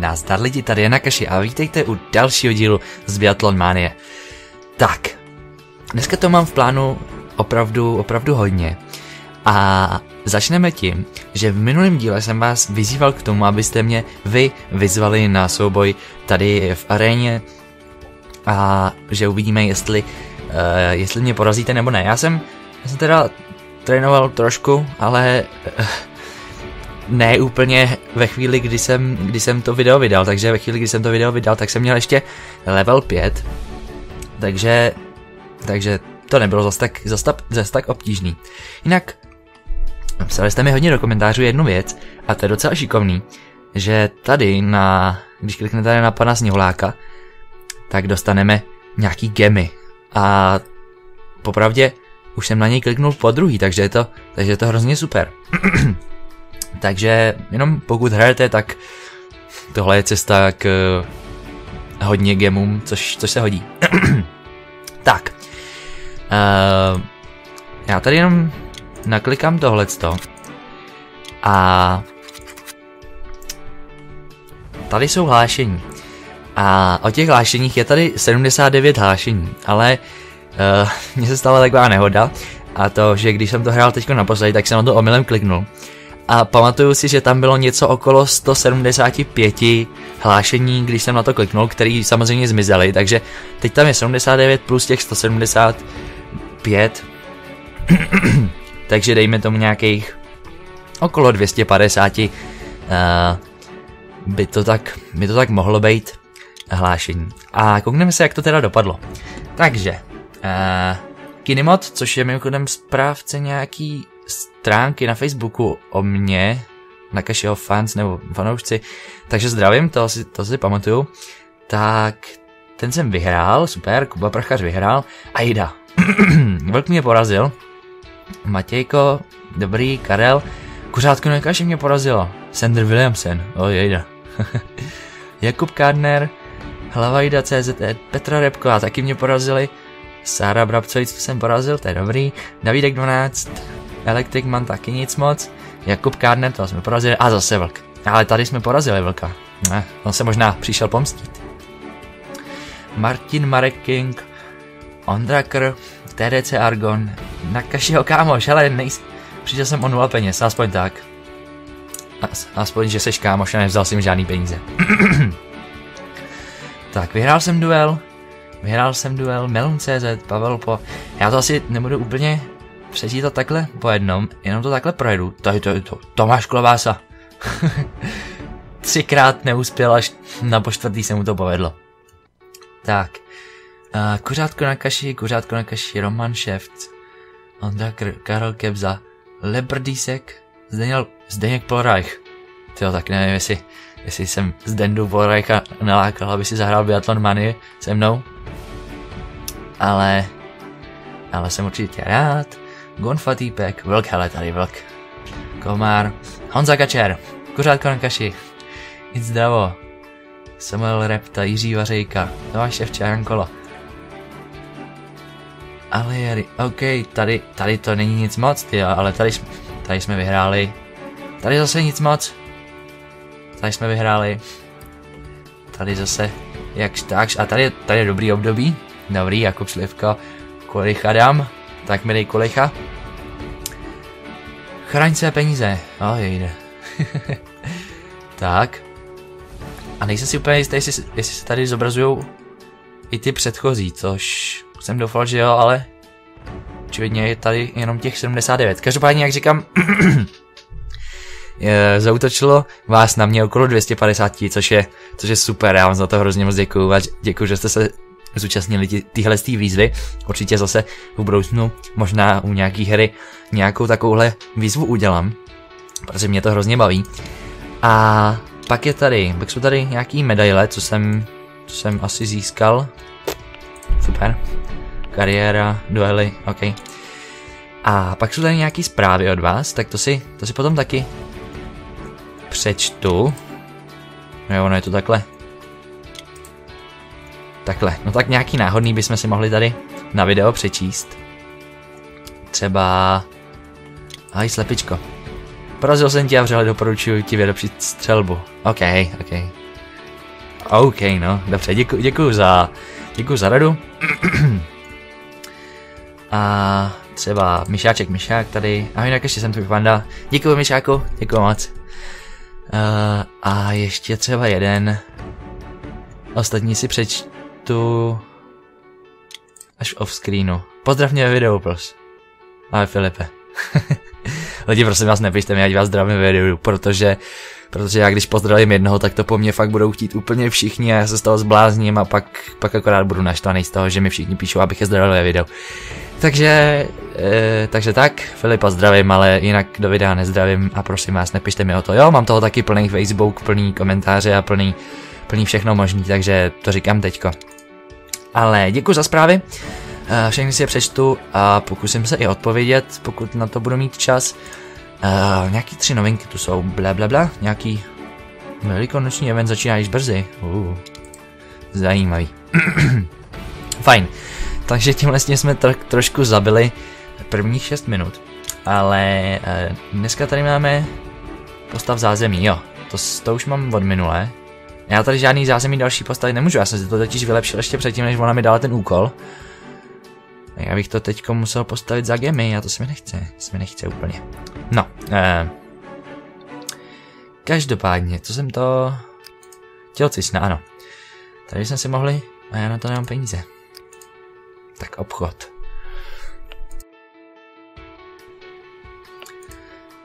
Nazdar lidi, tady je Nakaši a vítejte u dalšího dílu z Biathlon Manie. Tak, dneska to mám v plánu opravdu, opravdu hodně. A začneme tím, že v minulém díle jsem vás vyzýval k tomu, abyste mě vy vyzvali na souboj tady v aréně a že uvidíme, jestli, uh, jestli mě porazíte nebo ne. Já jsem, já jsem teda trénoval trošku, ale uh, ne úplně ve chvíli, kdy jsem, kdy jsem to video vydal, takže ve chvíli, kdy jsem to video vydal, tak jsem měl ještě level 5, takže, takže to nebylo zase tak, zase tak, zase tak obtížný. Jinak, psali jste mi hodně do komentářů jednu věc, a to je docela šikovný, že tady na, když kliknete na pana Sněhuláka, tak dostaneme nějaký gemy. A popravdě už jsem na něj kliknul po druhý, takže je to, takže je to hrozně super. Takže jenom pokud hrajete, tak tohle je cesta k uh, hodně gemům, což, což se hodí. tak. Uh, já tady jenom naklikám tohleto. A tady jsou hlášení. A o těch hlášeních je tady 79 hlášení, ale uh, mně se stala taková nehoda a to, že když jsem to hrál teď naposledy, tak jsem na to omylem kliknul a pamatuju si, že tam bylo něco okolo 175 hlášení, když jsem na to kliknul, který samozřejmě zmizely, takže teď tam je 79 plus těch 175, takže dejme tomu nějakých okolo 250 uh, by to tak, by to tak mohlo být hlášení. A koukneme se, jak to teda dopadlo. Takže, uh, Kinemod, což je mimochodem správce nějaký stránky na Facebooku o mně, na Kashiho fans nebo fanoušci, takže zdravím, to si, to si pamatuju, tak ten jsem vyhrál, super, Kuba Prachař vyhrál a jda. Vlk mě porazil, Matějko, dobrý, Karel, Kuřátko na Kaši mě porazilo, Sander Williamson, o jejda. Jakub Kardner, Hlavajda CZT, Petra Repková taky mě porazili, Sára Brabcovic jsem porazil, to je dobrý, Davidek 12, Electric Man taky nic moc. Jakub Kárner, to jsme porazili. A zase vlk. Ale tady jsme porazili vlka. Ne, on se možná přišel pomstit. Martin Marek King, Ondrakr, TDC Argon, Nakashiho kámoš, ale nejs... Přišel jsem o nula peněz, aspoň tak. As, aspoň, že seš kámoš a nevzal jsem žádný peníze. tak, vyhrál jsem duel, vyhrál jsem duel, Melon.cz, Pavel Po. Já to asi nebudu úplně přežít to takhle po jednom, jenom to takhle projedu. Tady to, to, Tomáš Klobása. Třikrát neuspěl, až na po čtvrtý se mu to povedlo. Tak. Uh, kuřátko na kaši, kuřátko na kaši, Roman Šeft, Ondra Kr- Karel Kebza, Lebrdísek, Zdeněl, Zdeněk Polreich. Tyjo, tak nevím, jestli, jestli jsem z Dendu Polreicha nalákal, aby si zahrál Biathlon Manie se mnou. Ale, ale jsem určitě rád. Gonfa týpek, vlk, hele tady vlk. Komár, Honza Kačer, kuřátko na kaši. Nic zdravo. Samuel Repta, Jiří Vařejka, Tomáš Ševče, Jankolo. Alieri, OK, tady, tady to není nic moc, ty, ale tady, tady jsme vyhráli. Tady zase nic moc. Tady jsme vyhráli. Tady zase, jakž takž, a tady, tady je dobrý období. Dobrý, Jakub Slivko, Kolich Adam, tak mi dej kolecha. Chraň své peníze. A oh, jde. tak. A nejsem si úplně jistý, jestli, jestli se tady zobrazují i ty předchozí, což jsem doufal, že jo, ale očividně je tady jenom těch 79. Každopádně, jak říkám, zautočilo vás na mě okolo 250, což je, což je super, já vám za to hrozně moc děkuju a děkuju, že jste se zúčastnili tyhle tý výzvy. Určitě zase v budoucnu možná u nějaký hry nějakou takovouhle výzvu udělám, protože mě to hrozně baví. A pak je tady, pak jsou tady nějaký medaile, co jsem, co jsem asi získal. Super. Kariéra, duely, ok. A pak jsou tady nějaký zprávy od vás, tak to si, to si potom taky přečtu. Jo, ono je to takhle Takhle, no tak nějaký náhodný bychom si mohli tady na video přečíst. Třeba... Ahoj slepičko. Porazil jsem tě a vřele doporučuji ti vylepšit střelbu. OK, OK. OK, no, dobře, děkuji, děkuji za, děkuji za radu. A třeba Myšáček Myšák tady. A jinak ještě jsem tu panda. Děkuji Myšáku, děkuji moc. Uh, a ještě třeba jeden. Ostatní si přečtu až off screenu. Pozdrav mě ve videu, prosím. Ale Filipe. Lidi, prosím vás, nepište mi, ať vás zdravím ve videu, protože protože já když pozdravím jednoho, tak to po mně fakt budou chtít úplně všichni a já se z toho zblázním a pak, pak akorát budu naštvaný z toho, že mi všichni píšou, abych je zdravil ve videu. Takže, e, takže tak, Filipa zdravím, ale jinak do videa nezdravím a prosím vás, nepište mi o to. Jo, mám toho taky plný Facebook, plný komentáře a plný, plný všechno možný, takže to říkám teďko. Ale děkuji za zprávy, e, všechny si je přečtu a pokusím se i odpovědět, pokud na to budu mít čas. Uh, nějaký tři novinky tu jsou, bla bla bla, nějaký velikonoční event začíná již brzy. Uh, zajímavý. Fajn. Takže tímhle jsme tro trošku zabili prvních 6 minut. Ale uh, dneska tady máme postav zázemí, jo. To, to už mám od minulé. Já tady žádný zázemí další postavit nemůžu, já jsem si to totiž vylepšil ještě předtím, než ona mi dala ten úkol. Já bych to teď musel postavit za gemy a to se mi nechce, se mi nechce úplně. No, eh, každopádně, co jsem to... Tělocvična, ano. Tady jsme si mohli, a já na to nemám peníze. Tak obchod.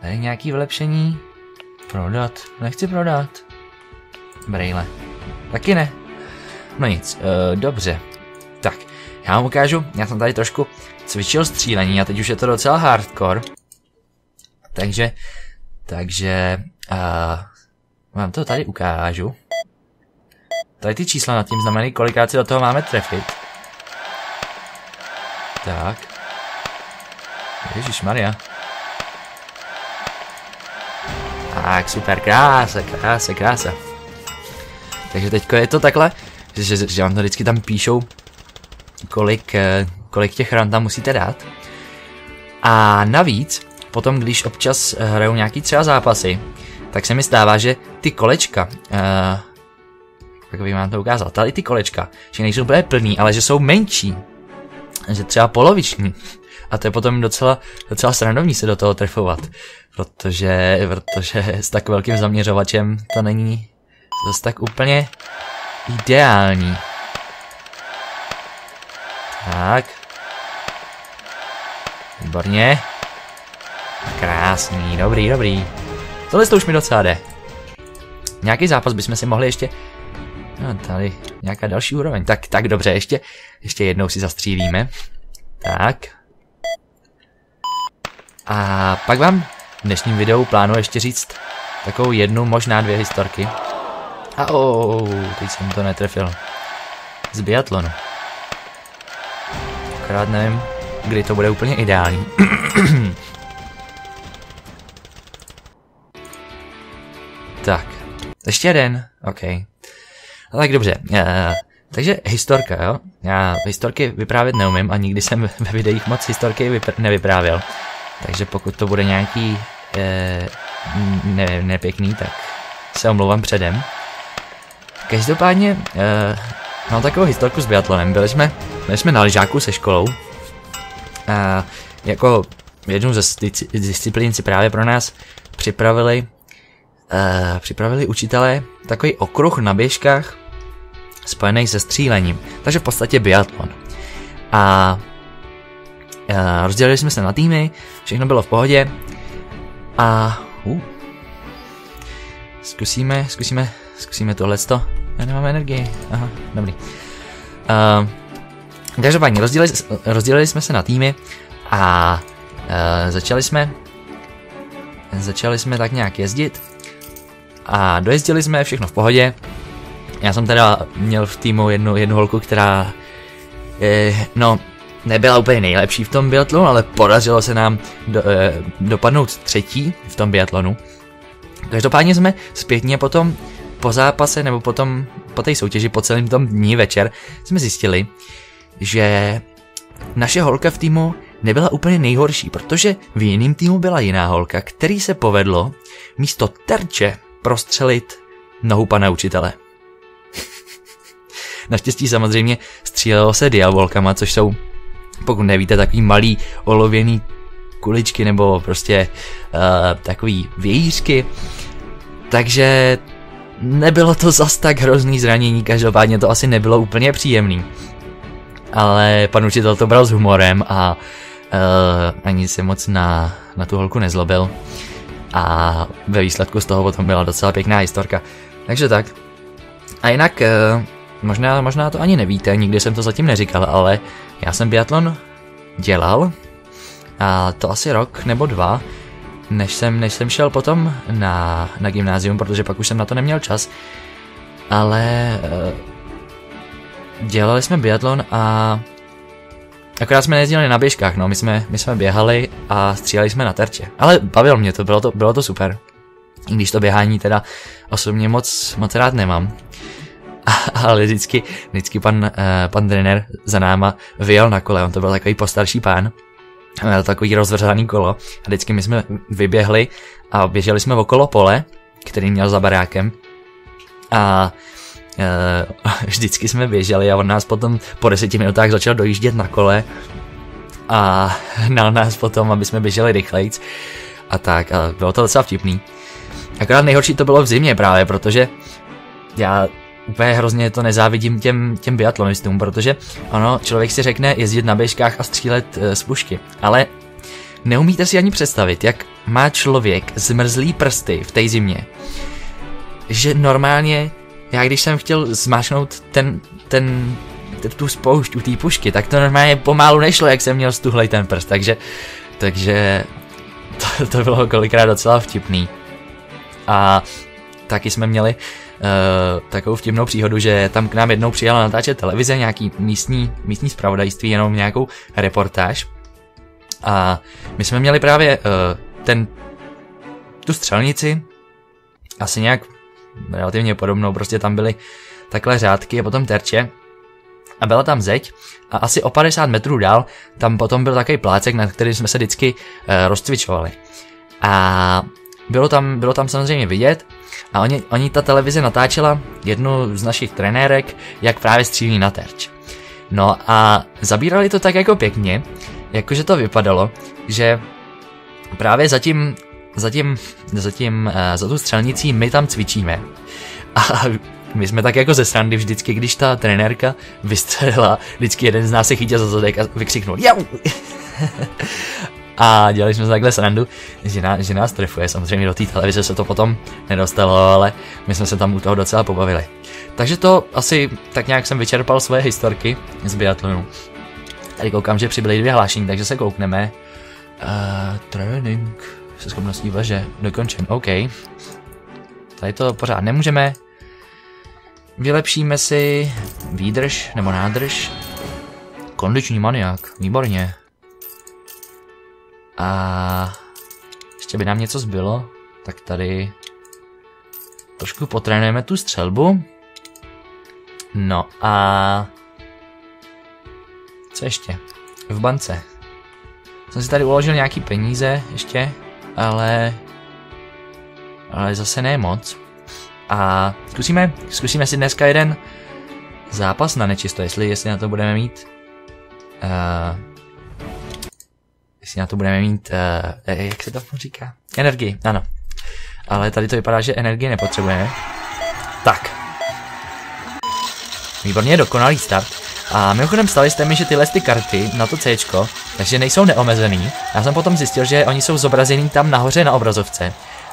Tady nějaký vylepšení. Prodat. Nechci prodat. Brejle. Taky ne. No nic, uh, dobře. Tak, já vám ukážu, já jsem tady trošku cvičil střílení a teď už je to docela hardcore. Takže, takže, uh, vám to tady ukážu. Tady ty čísla nad tím znamenají, kolikrát si do toho máme trefit. Tak. Ježíš Maria. Tak, super, krása, krása, krása. Takže teďko je to takhle, že, že, že vám to vždycky tam píšou, kolik, eh, kolik těch ran tam musíte dát. A navíc, potom když občas hrajou nějaký třeba zápasy, tak se mi stává, že ty kolečka, uh, jak bych vám to ukázal, tady ty kolečka, že nejsou úplně plný, ale že jsou menší, že třeba poloviční. A to je potom docela, docela srandovní se do toho trefovat, protože, protože s tak velkým zaměřovačem to není zase tak úplně ideální. Tak. Výborně. Krásný, dobrý, dobrý. Tohle to už mi docela jde. Nějaký zápas bychom si mohli ještě... No, tady nějaká další úroveň. Tak, tak dobře, ještě, ještě jednou si zastřílíme. Tak. A pak vám v dnešním videu plánuji ještě říct takovou jednu, možná dvě historky. A oh, teď jsem to netrefil. Z biatlonu. Akorát nevím, kdy to bude úplně ideální. tak, ještě jeden, OK. No tak dobře, uh, takže historka, jo? Já historky vyprávět neumím a nikdy jsem ve videích moc historky vypr- nevyprávěl. Takže pokud to bude nějaký uh, ne, nepěkný, tak se omlouvám předem. Každopádně, uh, mám takovou historku s biatlonem. Byli jsme, byli jsme na lyžáku se školou a jako jednu ze disciplín si právě pro nás připravili, uh, připravili učitelé takový okruh na běžkách spojený se střílením, takže v podstatě biatlon. A uh, rozdělili jsme se na týmy, všechno bylo v pohodě a uh, zkusíme, zkusíme, zkusíme tohleto. Já nemám energii, aha, dobrý. Uh, Každopádně rozdělili, rozdělili jsme se na týmy a uh, začali jsme začali jsme tak nějak jezdit a dojezdili jsme všechno v pohodě. Já jsem teda měl v týmu jednu, jednu holku, která eh, no, nebyla úplně nejlepší v tom biatlonu, ale podařilo se nám do, eh, dopadnout třetí v tom biatlonu. Každopádně jsme zpětně potom po zápase nebo potom po té soutěži po celém tom dní večer jsme zjistili, že naše holka v týmu nebyla úplně nejhorší, protože v jiném týmu byla jiná holka, který se povedlo místo terče prostřelit nohu pana učitele. Naštěstí samozřejmě střílelo se diabolkama, což jsou, pokud nevíte, takový malý olověný kuličky nebo prostě uh, takový vějířky. Takže nebylo to zas tak hrozný zranění, každopádně to asi nebylo úplně příjemný. Ale pan učitel to bral s humorem a uh, ani se moc na, na tu holku nezlobil. A ve výsledku z toho potom byla docela pěkná historka. Takže tak. A jinak, uh, možná, možná to ani nevíte, nikdy jsem to zatím neříkal, ale já jsem biatlon dělal a to asi rok nebo dva, než jsem, než jsem šel potom na, na gymnázium, protože pak už jsem na to neměl čas. Ale uh, dělali jsme biatlon a akorát jsme nejezdili na běžkách, no, my jsme, my jsme běhali a stříleli jsme na terče. Ale bavilo mě to, bylo to, bylo to super. I když to běhání teda osobně moc, moc rád nemám. ale vždycky, vždycky pan, uh, pan trenér za náma vyjel na kole, on to byl takový postarší pán takový rozvrzaný kolo. A vždycky my jsme vyběhli a běželi jsme okolo pole, který měl za barákem. A e, vždycky jsme běželi a on nás potom po deseti minutách začal dojíždět na kole a hnal nás potom, aby jsme běželi rychlejc a tak. A bylo to docela vtipný. Akorát nejhorší to bylo v zimě právě, protože já úplně hrozně to nezávidím těm, těm biatlonistům, protože ono, člověk si řekne jezdit na běžkách a střílet e, z pušky, ale neumíte si ani představit, jak má člověk zmrzlý prsty v té zimě. Že normálně, já když jsem chtěl zmášnout ten, ten, tu spoušť u té pušky, tak to normálně pomalu nešlo, jak jsem měl stuhlej ten prst, takže, takže to, to bylo kolikrát docela vtipný. A taky jsme měli uh, takovou vtipnou příhodu, že tam k nám jednou přijala natáčet televize, nějaký místní, místní spravodajství, jenom nějakou reportáž. A my jsme měli právě uh, ten, tu střelnici, asi nějak relativně podobnou, prostě tam byly takhle řádky a potom terče a byla tam zeď a asi o 50 metrů dál tam potom byl takový plácek, na který jsme se vždycky uh, rozcvičovali. A bylo tam, bylo tam samozřejmě vidět a oni, oni ta televize natáčela jednu z našich trenérek, jak právě střílí na terč. No a zabírali to tak jako pěkně, jakože to vypadalo, že právě zatím, zatím, zatím, uh, za tu střelnicí my tam cvičíme. A my jsme tak jako ze srandy vždycky, když ta trenérka vystřelila, vždycky jeden z nás se chytil za zadek a vykřiknul Jau! A dělali jsme takhle srandu, že, ná, že nás trefuje. Samozřejmě do té televize se to potom nedostalo, ale my jsme se tam u toho docela pobavili. Takže to asi tak nějak jsem vyčerpal svoje historky z biatlonu. Tady koukám, že přibyly dvě hlášení, takže se koukneme. Uh, trénink se schopností veže dokončen, OK. Tady to pořád nemůžeme. Vylepšíme si výdrž nebo nádrž. Kondiční maniak, výborně. A ještě by nám něco zbylo, tak tady trošku potrénujeme tu střelbu. No a co ještě? V bance. Jsem si tady uložil nějaký peníze ještě, ale ale zase ne moc. A zkusíme, zkusíme si dneska jeden zápas na nečisto, jestli, jestli na to budeme mít uh, jestli na to budeme mít, uh, jak se to říká? Energii, ano. Ale tady to vypadá, že energie nepotřebujeme. Tak. Výborně, dokonalý start. A mimochodem stali jste mi, že tyhle ty karty na to C, takže nejsou neomezený. Já jsem potom zjistil, že oni jsou zobrazený tam nahoře na obrazovce.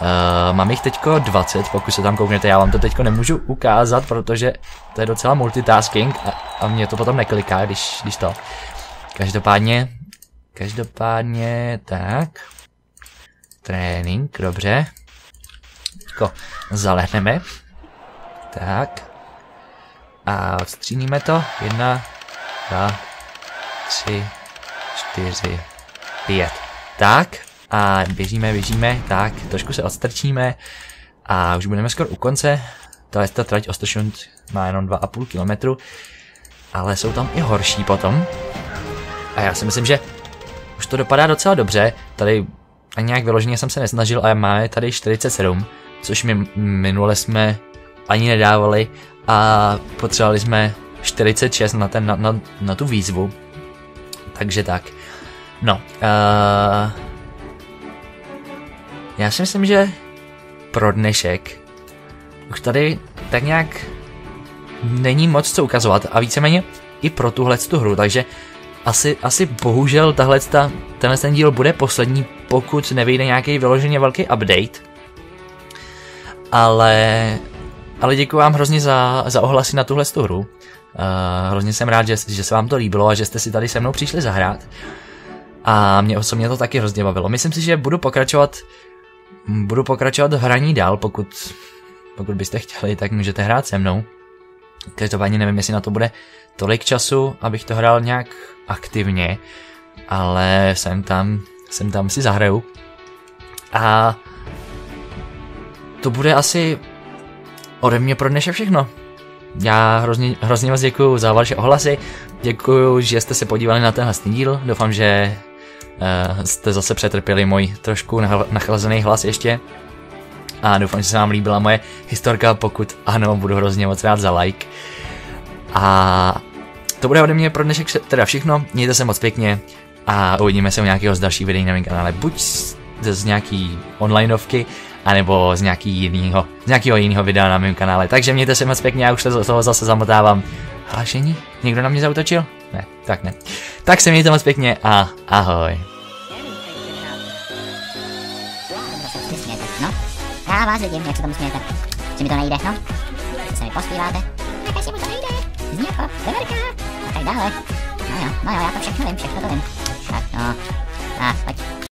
Uh, mám jich teďko 20, pokud se tam kouknete, já vám to teďko nemůžu ukázat, protože to je docela multitasking a, a mě to potom nekliká, když, když to. Každopádně Každopádně, tak. Trénink, dobře. Teďko zalehneme. Tak. A odstříníme to. Jedna, dva, tři, čtyři, pět. Tak. A běžíme, běžíme. Tak, trošku se odstrčíme. A už budeme skoro u konce. Tahle ta trať Ostošund má jenom 2,5 km. Ale jsou tam i horší potom. A já si myslím, že už to dopadá docela dobře, tady ani nějak vyloženě jsem se nesnažil, ale máme tady 47, což my minule jsme ani nedávali a potřebovali jsme 46 na, ten, na, na, na tu výzvu. Takže tak. No, uh, já si myslím, že pro dnešek už tady tak nějak není moc co ukazovat a víceméně i pro tuhle tu hru, takže asi, asi bohužel tahle, ta, tenhle ten díl bude poslední, pokud nevyjde nějaký vyloženě velký update. Ale, ale děkuji vám hrozně za, za ohlasy na tuhle tu hru. Uh, hrozně jsem rád, že, že se vám to líbilo a že jste si tady se mnou přišli zahrát. A mě osobně to taky hrozně bavilo. Myslím si, že budu pokračovat budu pokračovat v hraní dál, pokud, pokud byste chtěli, tak můžete hrát se mnou. Každopádně nevím, jestli na to bude tolik času, abych to hrál nějak aktivně, ale jsem tam, jsem tam si zahraju. A to bude asi ode mě pro dnešek všechno. Já hrozně, hrozně vás děkuji za vaše ohlasy, děkuji, že jste se podívali na tenhle díl, doufám, že uh, jste zase přetrpěli můj trošku nachlazený hlas ještě. A doufám, že se vám líbila moje historka, pokud ano, budu hrozně moc rád za like. A to bude ode mě pro dnešek teda všechno, mějte se moc pěkně a uvidíme se u nějakého z dalších videí na mém kanále, buď z, z nějaký onlineovky, anebo z nějaký jinýho, z nějakého jiného videa na mém kanále. Takže mějte se moc pěkně, já už se z toho zase zamotávám. Hlášení? Někdo na mě zautočil? Ne, tak ne. Tak se mějte moc pěkně a ahoj. Já vás vidím, jak se tomu smějete. Že mi to nejde, no. Se mi pospíváte. Jaké si mu to nejde. Zní jako veverka. A tak dále. No jo, no jo, já to všechno vím, všechno to vím. Tak no. A, pojď.